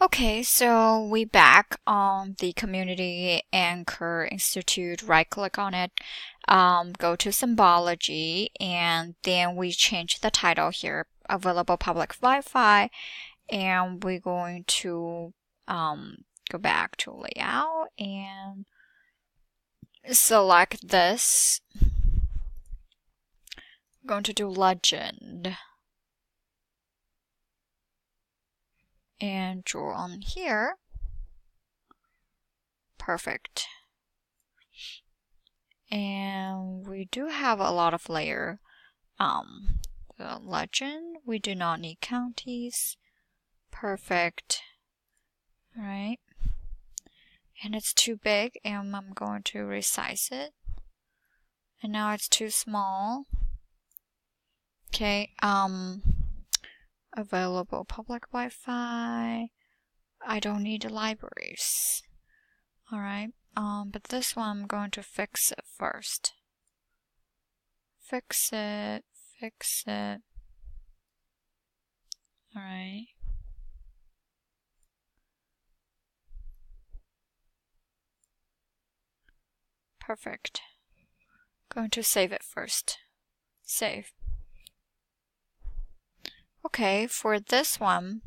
Okay, so we back on the Community Anchor Institute, right click on it, um, go to symbology, and then we change the title here, available public Wi-Fi, and we're going to um, go back to layout and select this. I'm going to do legend. And draw on here. Perfect. And we do have a lot of layer. Um, the legend, we do not need counties. Perfect. All right. And it's too big and I'm going to resize it. And now it's too small. Okay, um, available public Wi-Fi. I don't need libraries. Alright, um, but this one I'm going to fix it first. Fix it, fix it. Alright. Perfect. Going to save it first. Save. Okay, for this one,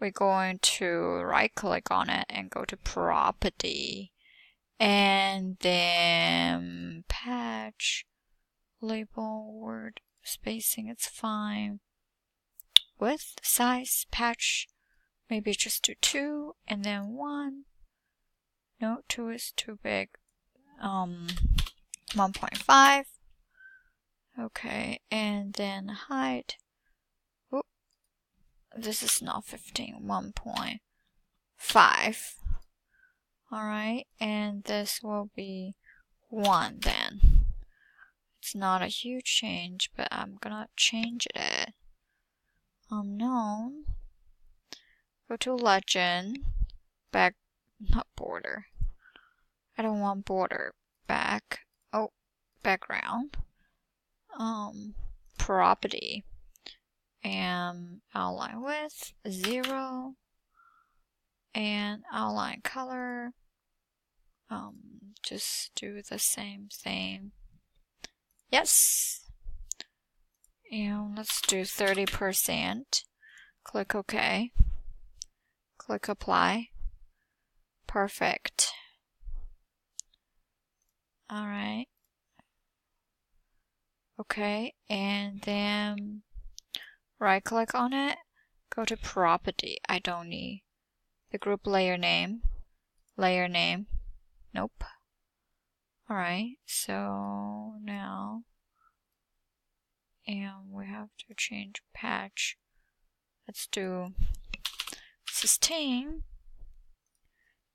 we're going to right click on it and go to property. And then patch label word spacing it's fine. Width size patch maybe just do two and then one. No two is too big. Um 1.5 okay and then height this is not 15, 1.5. Alright, and this will be 1 then. It's not a huge change, but I'm gonna change it. Unknown. Go to legend. Back, not border. I don't want border. Back. Oh, background. Um, property and outline width 0 and outline color. Um, just do the same thing. Yes. And let's do 30% click OK. Click apply. Perfect. Alright okay and then Right click on it, go to property. I don't need the group layer name, layer name. Nope. Alright, so now, and we have to change patch. Let's do 16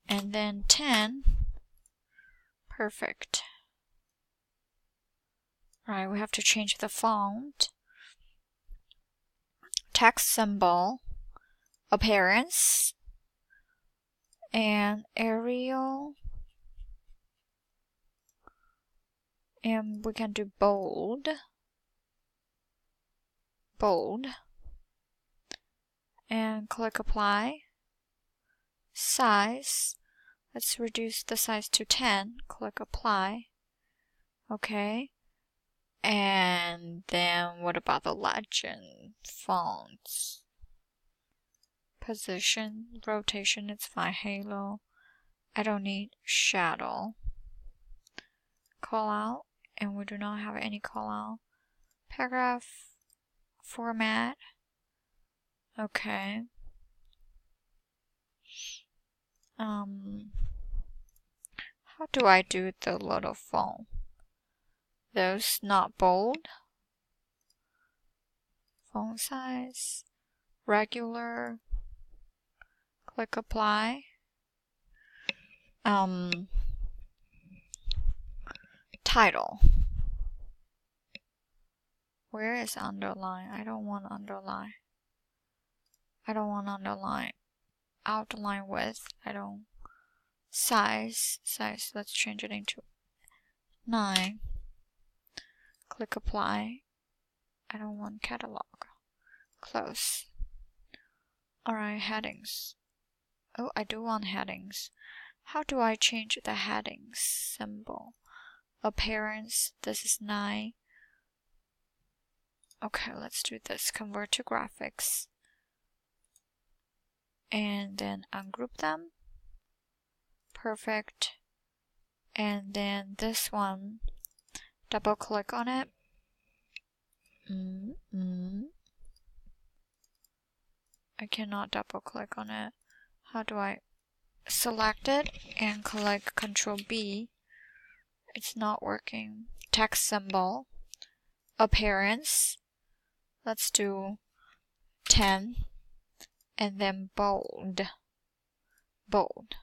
and then 10. Perfect. Alright, we have to change the font text symbol, appearance, and Arial. And we can do bold, bold, and click apply. Size, let's reduce the size to 10, click apply. Okay, and then what about the legend fonts? Position, rotation, it's fine. Halo. I don't need shadow. Call out, and we do not have any call out. Paragraph format. Okay. Um, how do I do the little font? Those not bold. Font size, regular, click apply. Um, title. Where is underline? I don't want underline. I don't want underline. Outline width. I don't. Size. Size. Let's change it into 9. Click apply. I don't want catalog. Close. Alright, headings. Oh, I do want headings. How do I change the headings symbol? Appearance, this is 9. Okay, let's do this. Convert to graphics. And then ungroup them. Perfect. And then this one, double click on it. Mm. I cannot double click on it. How do I select it and click Control B? It's not working. Text symbol, appearance. Let's do 10 and then bold. Bold.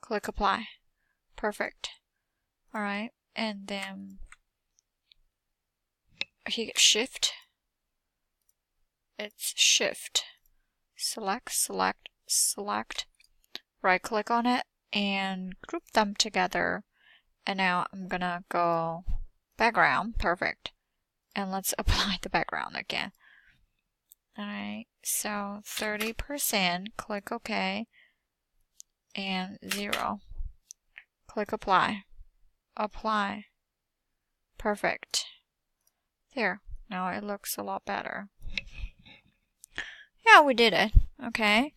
Click apply. Perfect. Alright, and then hit shift it's shift. Select, select, select. Right click on it and group them together. And now I'm gonna go background. Perfect. And let's apply the background again. Alright, so 30%, click OK, and 0. Click Apply. Apply. Perfect. There, now it looks a lot better. Yeah, we did it. Okay.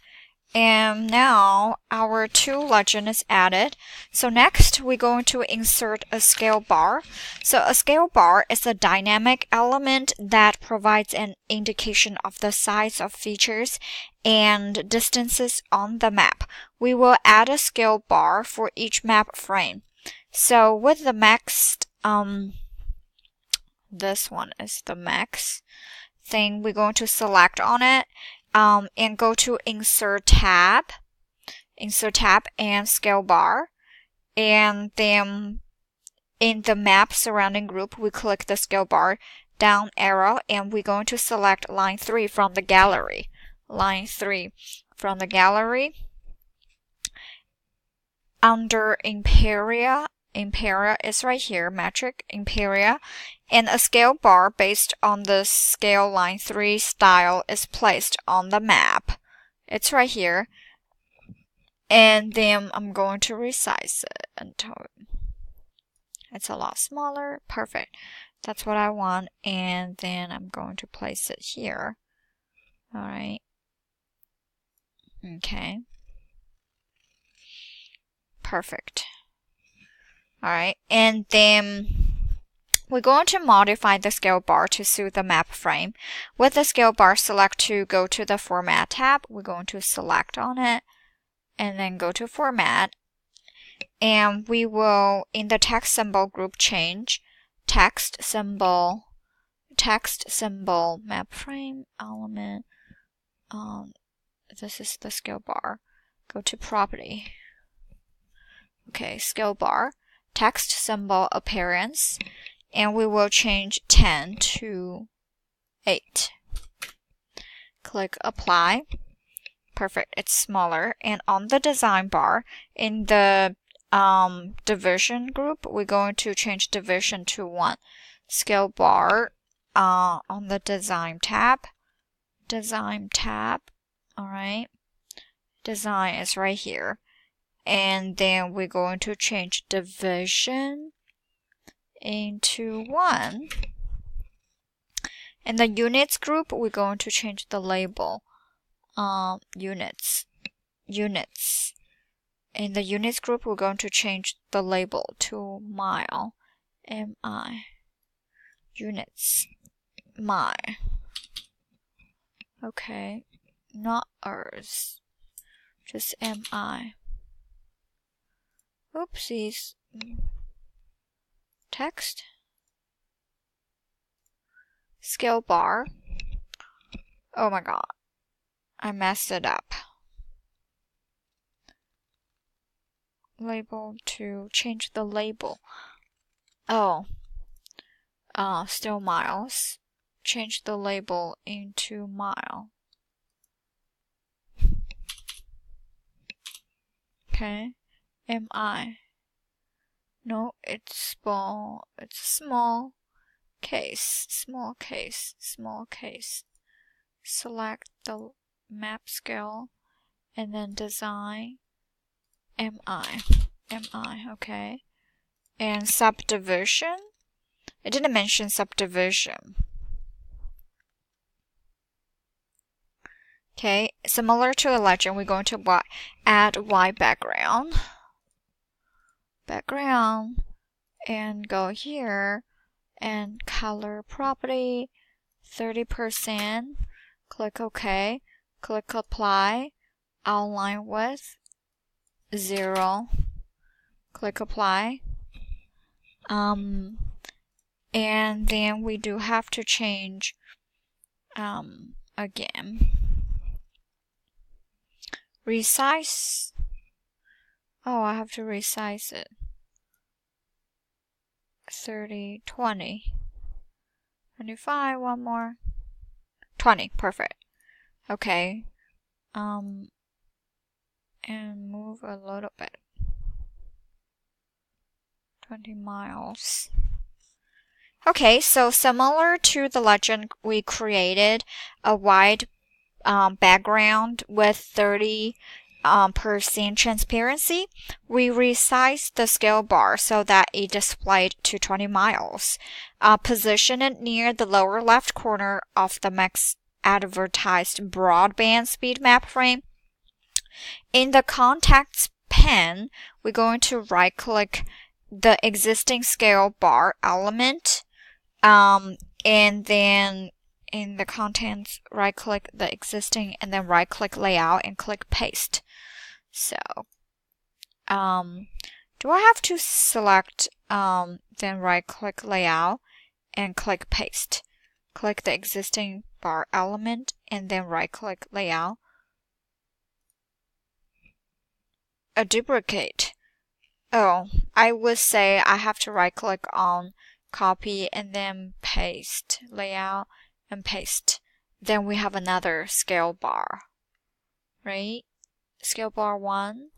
And now our two legend is added. So next we're going to insert a scale bar. So a scale bar is a dynamic element that provides an indication of the size of features and distances on the map. We will add a scale bar for each map frame. So with the max, um, this one is the max thing. We're going to select on it um, and go to Insert tab, Insert tab and Scale bar. And then in the map surrounding group, we click the scale bar down arrow and we're going to select line 3 from the gallery. Line 3 from the gallery. Under Imperia Imperia is right here, metric Imperia, and a scale bar based on the scale line 3 style is placed on the map. It's right here. And then I'm going to resize it until it's a lot smaller. Perfect. That's what I want. And then I'm going to place it here. All right. Okay. Perfect. Alright, and then we're going to modify the scale bar to suit the map frame. With the scale bar select to go to the Format tab, we're going to select on it and then go to Format. And we will, in the text symbol group change, text symbol, text symbol, map frame, element, um, this is the scale bar. Go to Property. Okay, scale bar text symbol appearance and we will change 10 to 8. Click apply. Perfect, it's smaller. And on the design bar, in the um, division group, we're going to change division to 1. Scale bar uh, on the design tab. Design tab, alright. Design is right here and then we're going to change division into 1. In the units group, we're going to change the label. Um, units. Units. In the units group, we're going to change the label to mile. M-I. Units. My. Okay. Not ours. Just M-I. Oopsies. Text. Scale bar. Oh my god. I messed it up. Label to change the label. Oh. Uh, still miles. Change the label into mile. Okay am I? No, it's small. It's small case, small case, small case. Select the map scale and then design MI. MI, okay. And subdivision. It didn't mention subdivision. Okay, similar to a legend, we're going to add white background. Background. And go here and color property 30%. Click OK. Click apply. Outline width 0. Click apply. Um, and then we do have to change um, again. Resize. Oh, I have to resize it. 30, 20, 25, one more. 20, perfect. Okay. Um, and move a little bit. 20 miles. Okay, so similar to the legend, we created a wide um, background with 30 um, percent transparency. We resized the scale bar so that it displayed to 20 miles. Uh, position it near the lower left corner of the max advertised broadband speed map frame. In the context pane, we're going to right click the existing scale bar element um, and then in the contents, right click the existing and then right click layout and click paste. So, um, do I have to select, um, then right click layout and click paste? Click the existing bar element and then right click layout. A duplicate. Oh, I would say I have to right click on copy and then paste layout and paste. Then we have another scale bar, right? Scale bar 1,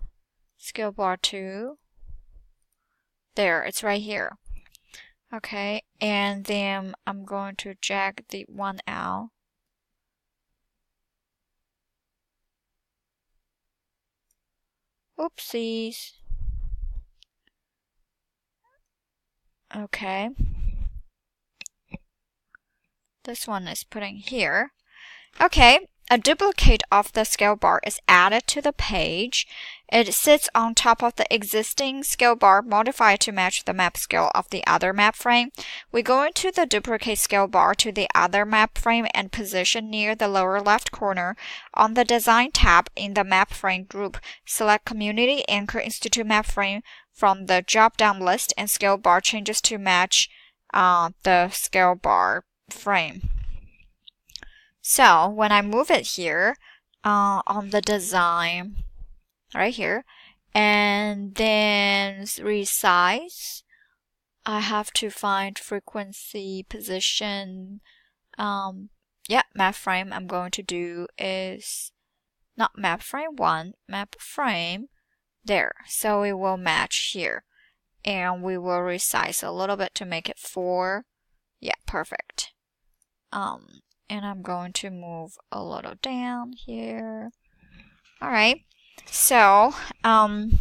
scale bar 2. There, it's right here. Okay, and then I'm going to drag the one out. Oopsies. Okay. This one is putting here. Okay, a duplicate of the scale bar is added to the page. It sits on top of the existing scale bar modified to match the map scale of the other map frame. We go into the duplicate scale bar to the other map frame and position near the lower left corner. On the Design tab in the map frame group, select Community Anchor Institute map frame from the drop-down list and scale bar changes to match uh, the scale bar frame. So when I move it here uh, on the design right here and then resize, I have to find frequency, position. Um, yeah, map frame I'm going to do is not map frame one, map frame there. So it will match here. And we will resize a little bit to make it four. Yeah, perfect. Um, and I'm going to move a little down here. All right. So, um,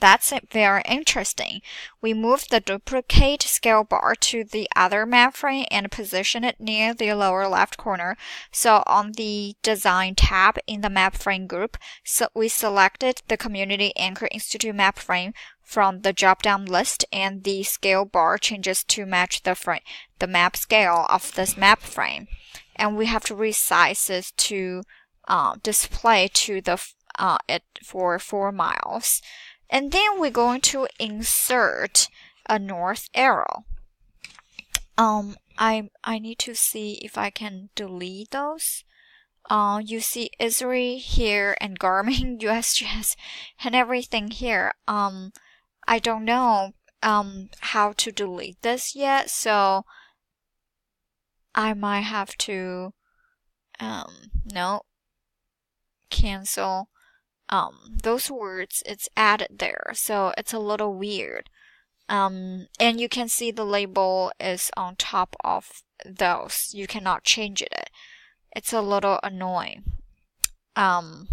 that's very interesting. We move the duplicate scale bar to the other map frame and position it near the lower left corner. So on the design tab in the map frame group, so we selected the Community Anchor Institute map frame from the drop-down list and the scale bar changes to match the frame, the map scale of this map frame. And we have to resize this to uh, display to the uh, it for four miles. And then we're going to insert a north arrow. Um, I, I need to see if I can delete those. Uh, you see Esri here and Garmin, USGS, and everything here. Um, I don't know um, how to delete this yet, so I might have to, um, no, cancel um, those words, it's added there. So it's a little weird. Um, and you can see the label is on top of those. You cannot change it. It's a little annoying. Um,